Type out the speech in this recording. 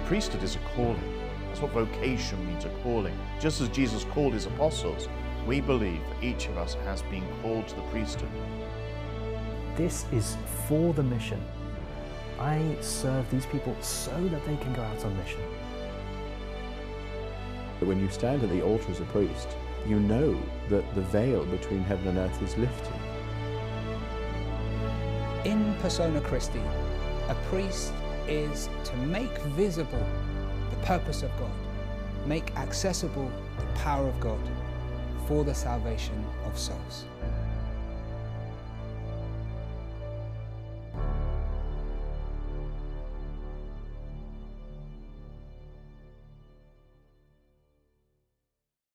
The priesthood is a calling. That's what vocation means, a calling. Just as Jesus called his apostles, we believe that each of us has been called to the priesthood. This is for the mission. I serve these people so that they can go out on mission. When you stand at the altar as a priest, you know that the veil between heaven and earth is lifted. In persona Christi, a priest is to make visible the purpose of God, make accessible the power of God for the salvation of souls.